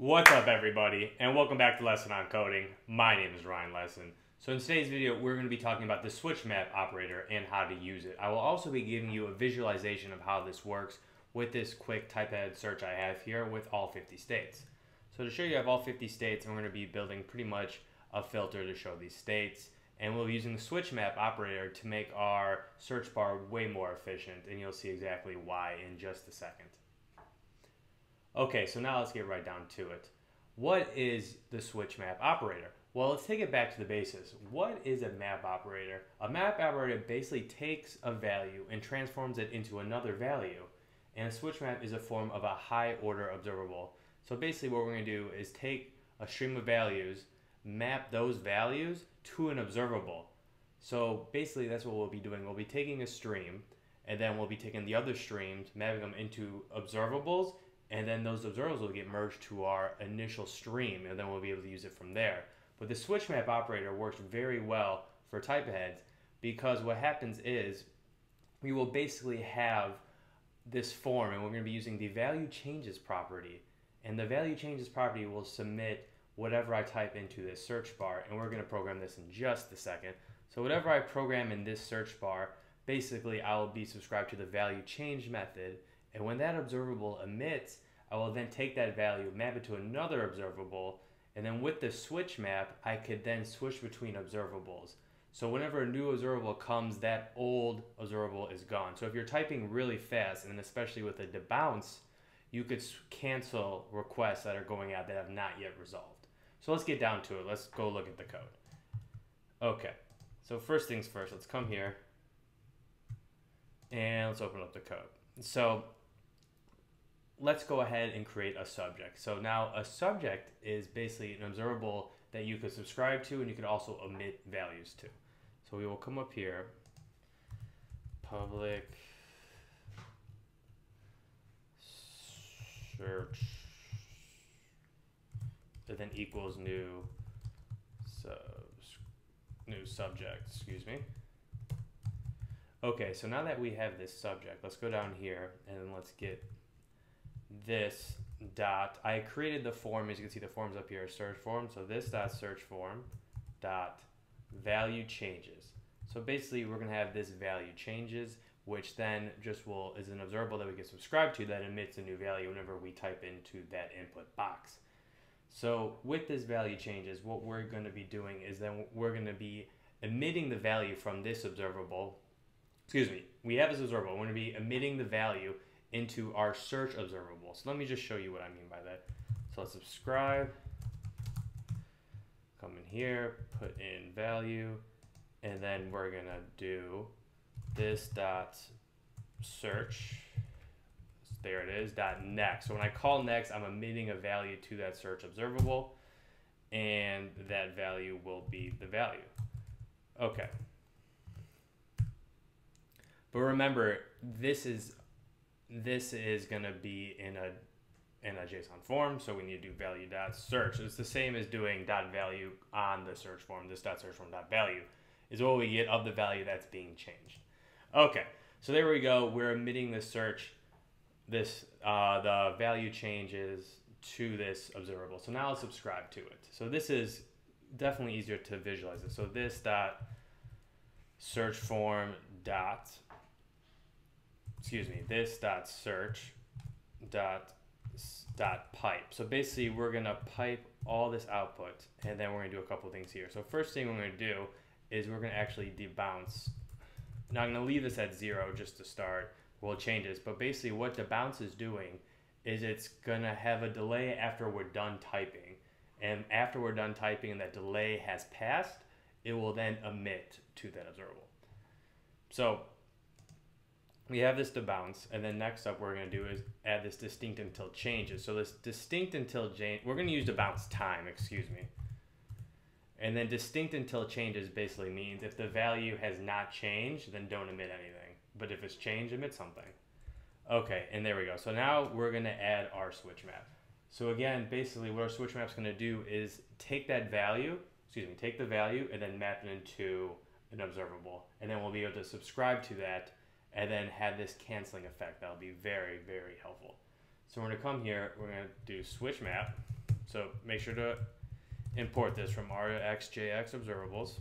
What's up, everybody, and welcome back to Lesson on Coding. My name is Ryan Lesson. So, in today's video, we're going to be talking about the switch map operator and how to use it. I will also be giving you a visualization of how this works with this quick type ahead search I have here with all 50 states. So, to show you I have all 50 states, I'm going to be building pretty much a filter to show these states and we'll be using the switch map operator to make our search bar way more efficient and you'll see exactly why in just a second. Okay, so now let's get right down to it. What is the switch map operator? Well, let's take it back to the basis. What is a map operator? A map operator basically takes a value and transforms it into another value. And a switch map is a form of a high order observable. So basically what we're going to do is take a stream of values, map those values to an observable. So basically that's what we'll be doing. We'll be taking a stream and then we'll be taking the other streams, mapping them into observables, and then those observables will get merged to our initial stream and then we'll be able to use it from there. But the switch map operator works very well for type aheads because what happens is we will basically have this form and we're going to be using the value changes property and the value changes property will submit whatever I type into this search bar, and we're going to program this in just a second. So whatever I program in this search bar, basically I will be subscribed to the value change method, and when that observable emits, I will then take that value, map it to another observable, and then with the switch map, I could then switch between observables. So whenever a new observable comes, that old observable is gone. So if you're typing really fast, and especially with a debounce, you could cancel requests that are going out that have not yet resolved. So let's get down to it. Let's go look at the code. Okay, so first things first, let's come here and let's open up the code. So let's go ahead and create a subject. So now a subject is basically an observable that you could subscribe to and you could also omit values to. So we will come up here, public search that then equals new sub new subject, excuse me. Okay, so now that we have this subject, let's go down here and let's get this dot. I created the form, as you can see the forms up here, search form. So this dot search form dot value changes. So basically we're gonna have this value changes, which then just will is an observable that we can subscribe to that emits a new value whenever we type into that input box. So with this value changes, what we're going to be doing is then we're going to be emitting the value from this observable. Excuse me, we have this observable. We're going to be emitting the value into our search observable. So let me just show you what I mean by that. So let's subscribe, come in here, put in value, and then we're to do this dot search there it is, dot next. So when I call next, I'm emitting a value to that search observable, and that value will be the value. Okay. But remember, this is this is gonna be in a in a JSON form, so we need to do value dot search. It's the same as doing dot value on the search form. This dot search form dot value is what we get of the value that's being changed. Okay, so there we go. We're emitting the search this uh, the value changes to this observable. So now let's subscribe to it. So this is definitely easier to visualize it. So this dot search form dot excuse me this dot search dot dot pipe. So basically we're gonna pipe all this output and then we're gonna do a couple things here. So first thing we're gonna do is we're gonna actually debounce. Now I'm gonna leave this at zero just to start We'll change this, But basically, what debounce is doing is it's gonna have a delay after we're done typing, and after we're done typing and that delay has passed, it will then emit to that observable. So we have this debounce, and then next up we're gonna do is add this distinct until changes. So this distinct until change, we're gonna use the bounce time, excuse me. And then distinct until changes basically means if the value has not changed, then don't emit anything but if it's changed, emit something. Okay, and there we go. So now we're gonna add our switch map. So again, basically what our switch map's gonna do is take that value, excuse me, take the value and then map it into an observable. And then we'll be able to subscribe to that and then have this canceling effect. That'll be very, very helpful. So we're gonna come here, we're gonna do switch map So make sure to import this from RxJS observables.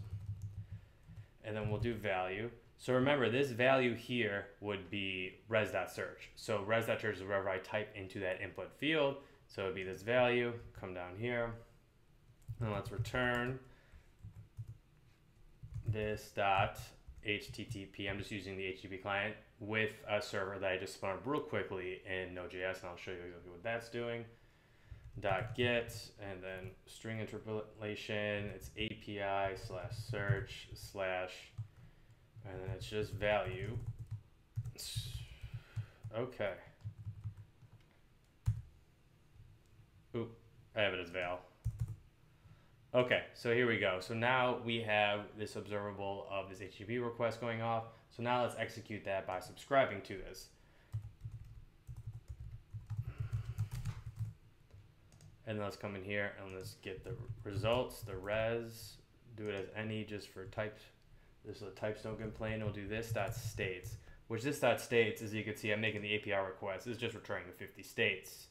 And then we'll do value. So remember, this value here would be res.search. So res.search is wherever I type into that input field. So it would be this value, come down here, and let's return this dot HTTP. I'm just using the HTTP client with a server that I just spun up real quickly in Node.js, and I'll show you exactly what that's doing. Dot get, and then string interpolation, it's API slash search slash and then it's just value. Okay. Oop, I have it as val. Okay, so here we go. So now we have this observable of this HTTP request going off. So now let's execute that by subscribing to this. And let's come in here and let's get the results, the res, do it as any just for types this is a types don't complain. We'll do this dot states, which this dot states, as you can see, I'm making the API request. is just returning the 50 states.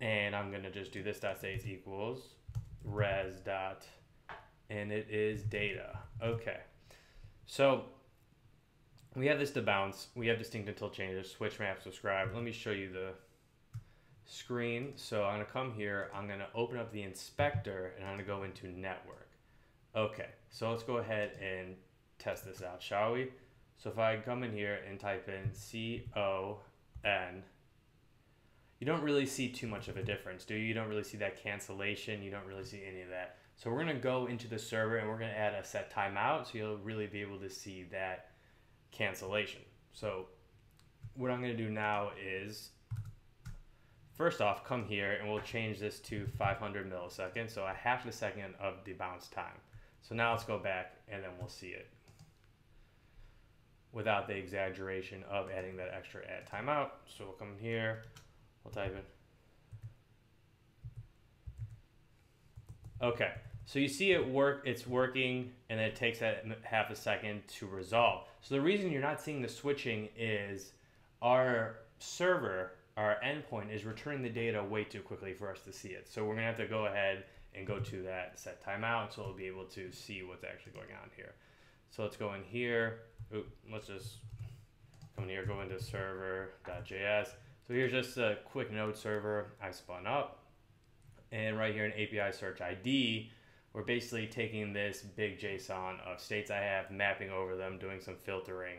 And I'm going to just do this dot states equals res dot, and it is data. Okay. So we have this debounce. We have distinct until changes, switch map, subscribe. Let me show you the screen. So I'm to come here. I'm going to open up the inspector and I'm to go into network. Okay, so let's go ahead and test this out, shall we? So if I come in here and type in C-O-N, you don't really see too much of a difference, do you? You don't really see that cancellation. You don't really see any of that. So we're going to go into the server and we're going to add a set timeout so you'll really be able to see that cancellation. So what I'm going to do now is first off come here and we'll change this to 500 milliseconds so a half a second of the bounce time so now let's go back and then we'll see it without the exaggeration of adding that extra add timeout. So we'll come here, we'll type in. Okay, so you see it work, it's working, and it takes that half a second to resolve. So the reason you're not seeing the switching is our server, our endpoint, is returning the data way too quickly for us to see it. So we're gonna have to go ahead and go to that set timeout so we'll be able to see what's actually going on here. So let's go in here. Oop, let's just come in here, go into server.js. So here's just a quick node server I spun up. And right here in API search ID, we're basically taking this big JSON of states I have, mapping over them, doing some filtering.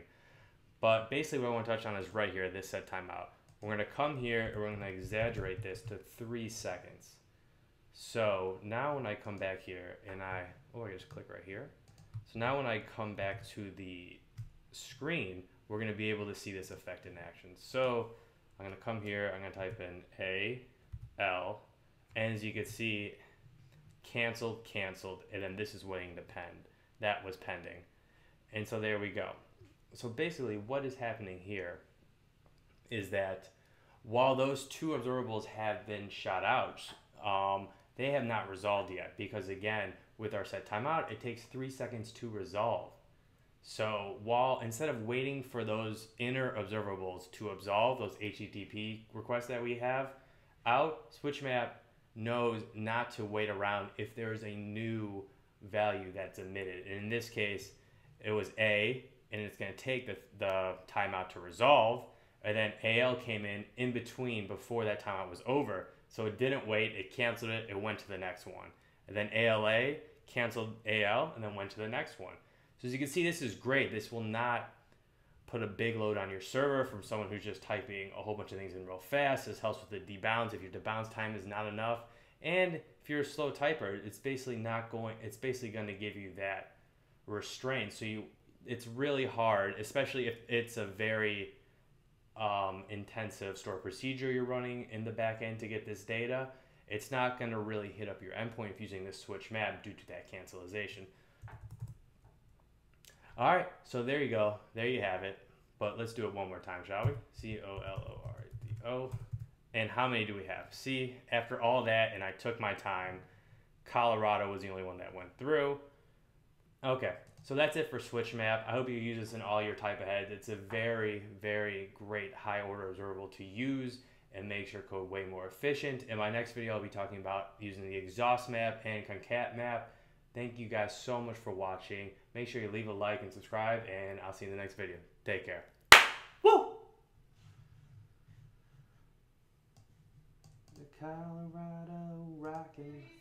But basically what I want to touch on is right here, this set timeout. We're going to come here and we're going to exaggerate this to three seconds. So now when I come back here and I, oh, I just click right here. So now when I come back to the screen, we're going to be able to see this effect in action. So I'm to come here, I'm to type in A, L, and as you can see, canceled, canceled, and then this is waiting to pend. That was pending. And so there we go. So basically what is happening here is that while those two observables have been shot out, um, they have not resolved yet because again, with our set timeout, it takes three seconds to resolve. So while instead of waiting for those inner observables to absolve those HTTP requests that we have out, SwitchMap knows not to wait around if there is a new value that's emitted. And in this case, it was A, and it's going to take the, the timeout to resolve. And then AL came in in between before that timeout was over. So it didn't wait, it canceled it, it went to the next one. And then ALA canceled AL and then went to the next one. So as you can see, this is great. This will not put a big load on your server from someone who's just typing a whole bunch of things in real fast. This helps with the debounce if your debounce time is not enough. And if you're a slow typer, it's basically not going, it's basically going to give you that restraint. So you, it's really hard, especially if it's a very um, intensive store procedure you're running in the back end to get this data, it's not going to really hit up your endpoint if using this switch map due to that cancelization. All right, so there you go. There you have it. But let's do it one more time, shall we? C O L O R D O. And how many do we have? See, after all that, and I took my time, Colorado was the only one that went through. Okay, so that's it for switch map. I hope you use this in all your type aheads. It's a very, very great high order observable to use and makes your code way more efficient. In my next video, I'll be talking about using the exhaust map and concat map. Thank you guys so much for watching. Make sure you leave a like and subscribe, and I'll see you in the next video. Take care. Woo! The Colorado Rockies.